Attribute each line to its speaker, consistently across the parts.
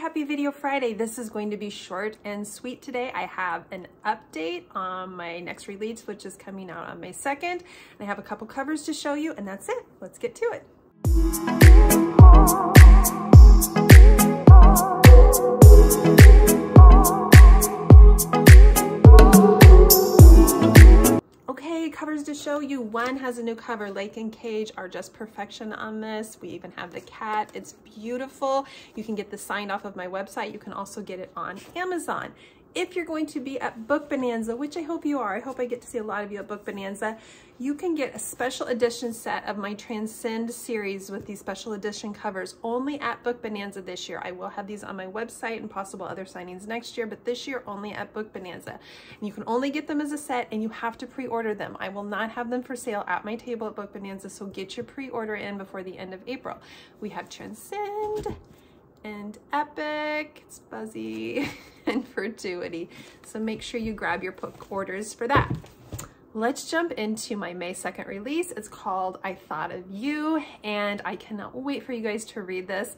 Speaker 1: happy video Friday. This is going to be short and sweet today. I have an update on my next release, which is coming out on May 2nd. And I have a couple covers to show you and that's it. Let's get to it. Covers to show you. One has a new cover. Lake and Cage are just perfection on this. We even have the cat. It's beautiful. You can get this signed off of my website. You can also get it on Amazon if you're going to be at Book Bonanza, which I hope you are, I hope I get to see a lot of you at Book Bonanza, you can get a special edition set of my Transcend series with these special edition covers only at Book Bonanza this year. I will have these on my website and possible other signings next year, but this year only at Book Bonanza. And you can only get them as a set and you have to pre-order them. I will not have them for sale at my table at Book Bonanza, so get your pre-order in before the end of April. We have Transcend, and Epoch, it's buzzy, and fortuity. So make sure you grab your book orders for that. Let's jump into my May 2nd release. It's called I Thought of You, and I cannot wait for you guys to read this.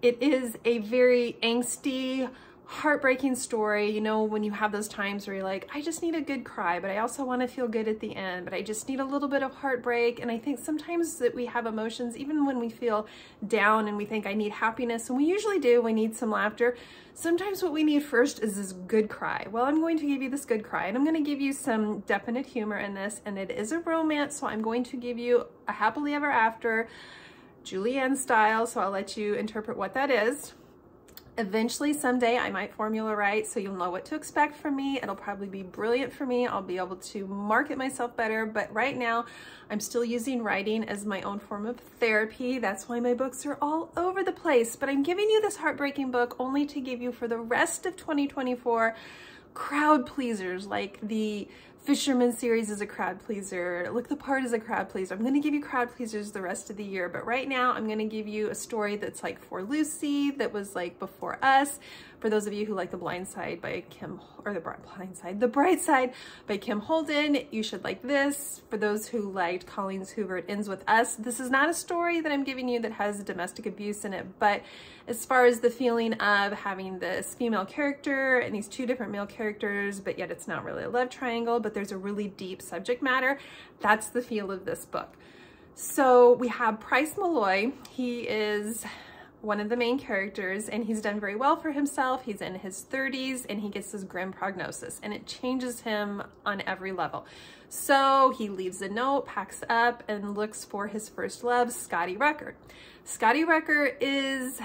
Speaker 1: It is a very angsty, heartbreaking story. You know, when you have those times where you're like, I just need a good cry, but I also want to feel good at the end, but I just need a little bit of heartbreak. And I think sometimes that we have emotions, even when we feel down and we think I need happiness, and we usually do, we need some laughter. Sometimes what we need first is this good cry. Well, I'm going to give you this good cry, and I'm going to give you some definite humor in this, and it is a romance, so I'm going to give you a happily ever after, Julianne style, so I'll let you interpret what that is. Eventually, someday, I might formula write, so you'll know what to expect from me. It'll probably be brilliant for me. I'll be able to market myself better, but right now, I'm still using writing as my own form of therapy. That's why my books are all over the place, but I'm giving you this heartbreaking book only to give you for the rest of 2024 crowd pleasers like the Fisherman series is a crowd pleaser. Look the Part is a crowd pleaser. I'm going to give you crowd pleasers the rest of the year, but right now I'm going to give you a story that's like for Lucy, that was like before us. For those of you who like The Blind Side by Kim, or The Blind Side, The Bright Side by Kim Holden, you should like this. For those who liked Colleen's Hoover, It Ends With Us. This is not a story that I'm giving you that has domestic abuse in it, but as far as the feeling of having this female character and these two different male characters, but yet it's not really a love triangle, but there's a really deep subject matter, that's the feel of this book. So we have Price Malloy. He is one of the main characters and he's done very well for himself. He's in his 30s and he gets this grim prognosis and it changes him on every level. So he leaves a note, packs up and looks for his first love, Scotty Rucker. Scotty Rucker is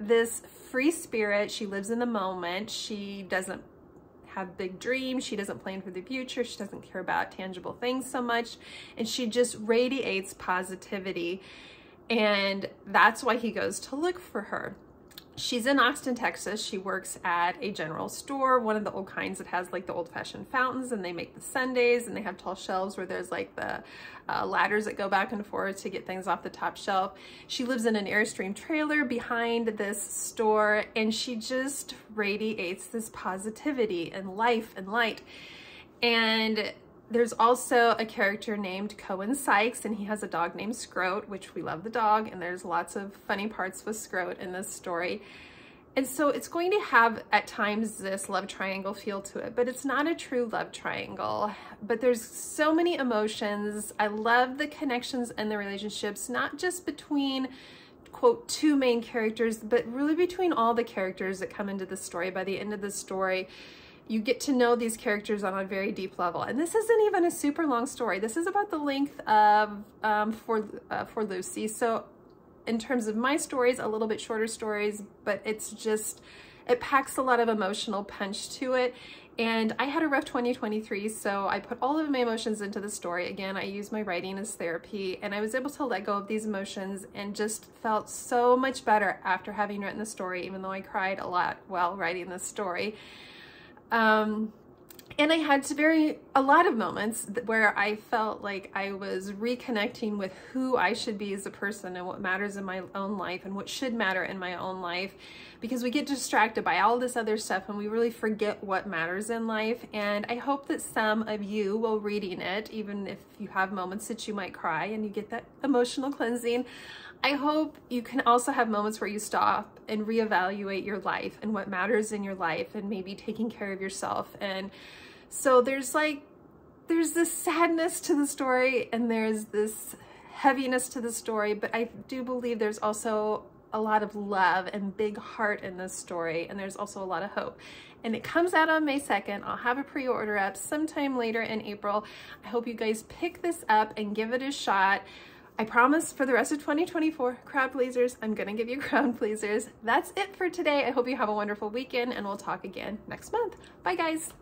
Speaker 1: this free spirit. She lives in the moment. She doesn't have big dreams. She doesn't plan for the future. She doesn't care about tangible things so much. And she just radiates positivity and that's why he goes to look for her. She's in Austin, Texas. She works at a general store, one of the old kinds that has like the old fashioned fountains and they make the sundaes and they have tall shelves where there's like the uh, ladders that go back and forth to get things off the top shelf. She lives in an Airstream trailer behind this store and she just radiates this positivity and life and light. And there's also a character named Cohen Sykes and he has a dog named Scroat, which we love the dog and there's lots of funny parts with Scroat in this story. And so it's going to have at times this love triangle feel to it, but it's not a true love triangle. But there's so many emotions. I love the connections and the relationships, not just between quote two main characters, but really between all the characters that come into the story by the end of the story you get to know these characters on a very deep level. And this isn't even a super long story. This is about the length of um, for, uh, for Lucy. So in terms of my stories, a little bit shorter stories, but it's just, it packs a lot of emotional punch to it. And I had a rough 2023, so I put all of my emotions into the story. Again, I use my writing as therapy, and I was able to let go of these emotions and just felt so much better after having written the story, even though I cried a lot while writing the story. Um, and I had to very, a lot of moments where I felt like I was reconnecting with who I should be as a person and what matters in my own life and what should matter in my own life because we get distracted by all this other stuff and we really forget what matters in life. And I hope that some of you will reading it, even if you have moments that you might cry and you get that emotional cleansing, I hope you can also have moments where you stop and reevaluate your life and what matters in your life and maybe taking care of yourself. And so there's like, there's this sadness to the story and there's this heaviness to the story, but I do believe there's also a lot of love and big heart in this story, and there's also a lot of hope. And it comes out on May 2nd. I'll have a pre-order up sometime later in April. I hope you guys pick this up and give it a shot. I promise for the rest of 2024, crowd pleasers, I'm gonna give you crowd pleasers. That's it for today. I hope you have a wonderful weekend and we'll talk again next month. Bye guys.